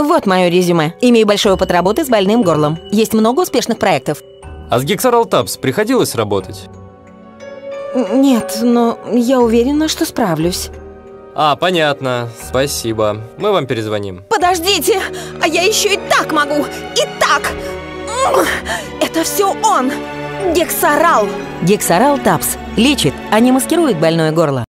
Вот мое резюме. Имею большой опыт работы с больным горлом. Есть много успешных проектов. А с Гексарал Табс приходилось работать? Нет, но я уверена, что справлюсь. А, понятно. Спасибо. Мы вам перезвоним. Подождите! А я еще и так могу! И так! Это все он! Гексарал! Гексарал Тапс. Лечит, а не маскирует больное горло.